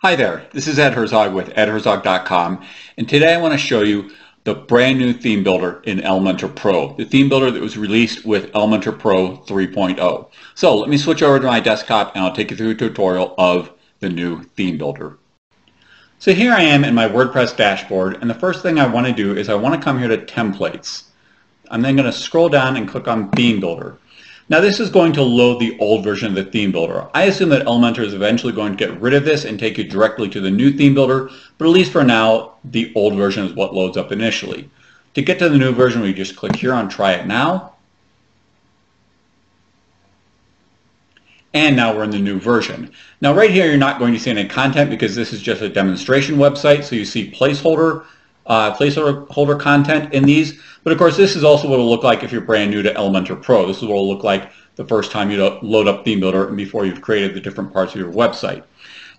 Hi there, this is Ed Herzog with edherzog.com and today I want to show you the brand new theme builder in Elementor Pro, the theme builder that was released with Elementor Pro 3.0. So let me switch over to my desktop and I'll take you through a tutorial of the new theme builder. So here I am in my WordPress dashboard and the first thing I want to do is I want to come here to templates. I'm then going to scroll down and click on theme builder. Now this is going to load the old version of the theme builder. I assume that Elementor is eventually going to get rid of this and take you directly to the new theme builder, but at least for now, the old version is what loads up initially. To get to the new version, we just click here on Try It Now. And now we're in the new version. Now right here, you're not going to see any content because this is just a demonstration website. So you see placeholder uh, placeholder content in these. But of course, this is also what it'll look like if you're brand new to Elementor Pro. This is what it'll look like the first time you load up Theme Builder and before you've created the different parts of your website.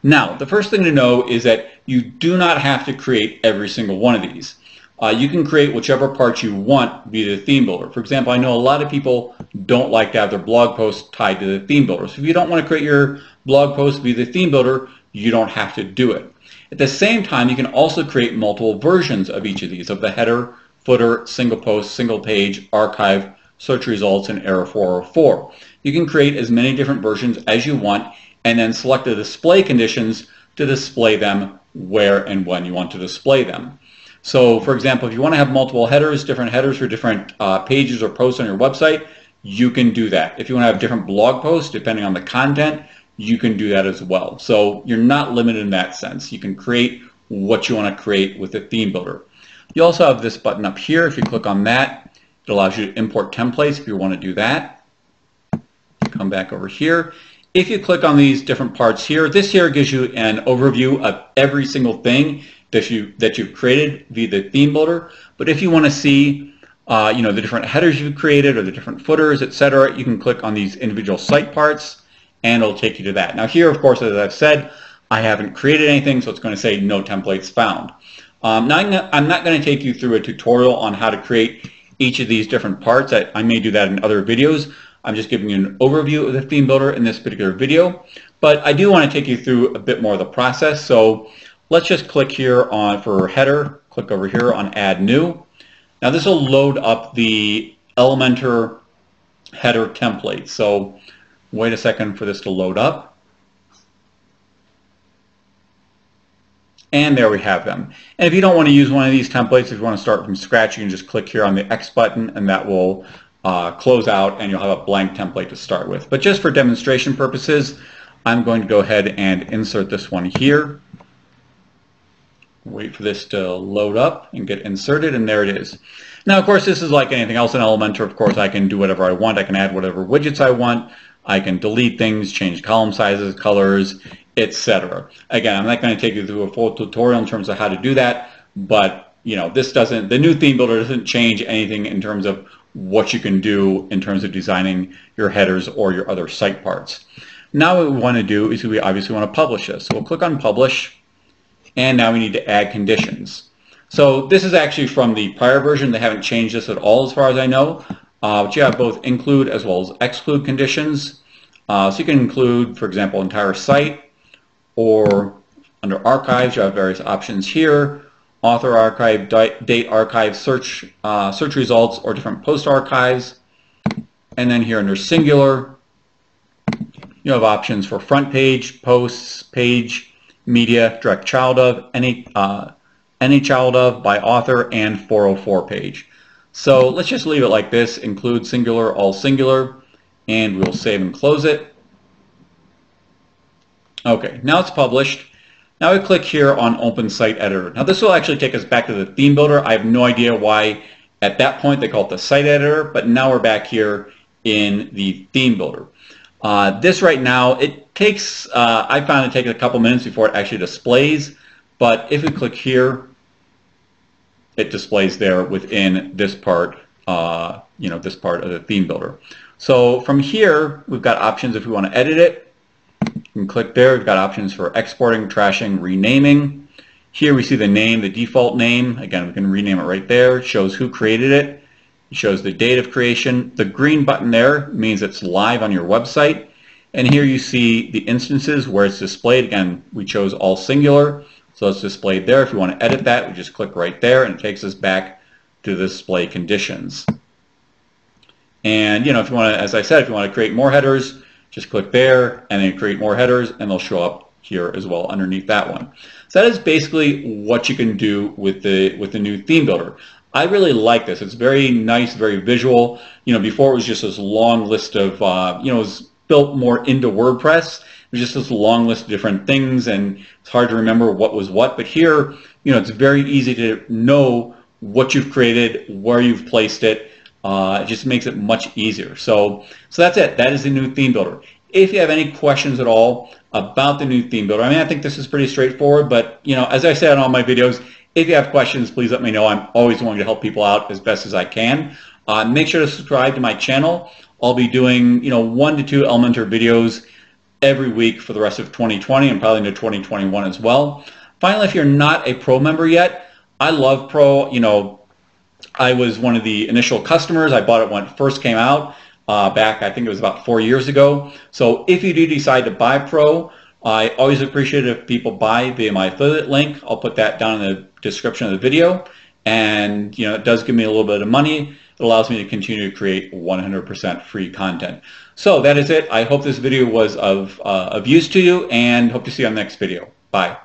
Now, the first thing to know is that you do not have to create every single one of these. Uh, you can create whichever parts you want via the theme builder. For example, I know a lot of people don't like to have their blog posts tied to the theme builder. So if you don't want to create your blog post via the theme builder, you don't have to do it. At the same time, you can also create multiple versions of each of these, of the header, footer, single post, single page, archive, search results, and error 404. You can create as many different versions as you want and then select the display conditions to display them where and when you want to display them. So for example, if you want to have multiple headers, different headers for different uh, pages or posts on your website, you can do that. If you want to have different blog posts, depending on the content, you can do that as well. So you're not limited in that sense. You can create what you want to create with the theme builder. You also have this button up here. If you click on that, it allows you to import templates if you want to do that. Come back over here. If you click on these different parts here, this here gives you an overview of every single thing that you that you've created via the theme builder. But if you want to see uh, you know the different headers you've created or the different footers, etc., you can click on these individual site parts and it'll take you to that. Now here, of course, as I've said, I haven't created anything, so it's going to say no templates found. Um, now I'm not going to take you through a tutorial on how to create each of these different parts. I, I, may do that in other videos. I'm just giving you an overview of the theme builder in this particular video, but I do want to take you through a bit more of the process. So let's just click here on for header, click over here on add new. Now this will load up the Elementor header template. So Wait a second for this to load up. And there we have them. And if you don't want to use one of these templates, if you want to start from scratch, you can just click here on the X button and that will uh, close out and you'll have a blank template to start with. But just for demonstration purposes, I'm going to go ahead and insert this one here. Wait for this to load up and get inserted, and there it is. Now, of course, this is like anything else in Elementor. Of course, I can do whatever I want. I can add whatever widgets I want. I can delete things, change column sizes, colors, etc. Again, I'm not going to take you through a full tutorial in terms of how to do that, but you know, this doesn't, the new theme builder doesn't change anything in terms of what you can do in terms of designing your headers or your other site parts. Now what we want to do is we obviously want to publish this. So we'll click on publish and now we need to add conditions. So this is actually from the prior version. They haven't changed this at all as far as I know. Uh, but you have both include as well as exclude conditions. Uh, so you can include, for example, entire site, or under archives, you have various options here. Author archive, date archive, search, uh, search results, or different post archives. And then here under singular, you have options for front page, posts, page, media, direct child of, any, uh, any child of, by author, and 404 page. So let's just leave it like this, include singular, all singular, and we'll save and close it. Okay, now it's published. Now we click here on Open Site Editor. Now this will actually take us back to the theme builder. I have no idea why at that point they call it the site editor, but now we're back here in the theme builder. Uh, this right now, it takes, uh, I found it takes a couple minutes before it actually displays, but if we click here, it displays there within this part, uh, you know, this part of the theme builder. So from here, we've got options if we want to edit it. You can click there. We've got options for exporting, trashing, renaming. Here we see the name, the default name. Again, we can rename it right there. It shows who created it. It shows the date of creation. The green button there means it's live on your website. And here you see the instances where it's displayed. Again, we chose all singular, so it's displayed there. If you want to edit that, we just click right there and it takes us back to the display conditions. And you know, if you want to, as I said, if you want to create more headers, just click there and then create more headers and they'll show up here as well underneath that one. So that is basically what you can do with the with the new theme builder. I really like this. It's very nice, very visual. You know, before it was just this long list of, uh, you know, it was built more into WordPress. Was just this long list of different things, and it's hard to remember what was what. But here, you know, it's very easy to know what you've created, where you've placed it. Uh, it just makes it much easier. So, so that's it. That is the new theme builder. If you have any questions at all about the new theme builder, I mean, I think this is pretty straightforward, but you know, as I said in all my videos, if you have questions, please let me know. I'm always willing to help people out as best as I can. Uh, make sure to subscribe to my channel. I'll be doing, you know, one to two Elementor videos every week for the rest of 2020 and probably into 2021 as well. Finally, if you're not a Pro member yet, I love Pro. You know, I was one of the initial customers. I bought it when it first came out uh, back, I think it was about four years ago. So if you do decide to buy Pro, I always appreciate it if people buy via my affiliate link. I'll put that down in the description of the video. And you know, it does give me a little bit of money. It allows me to continue to create 100% free content. So that is it. I hope this video was of, uh, of use to you and hope to see you on the next video. Bye.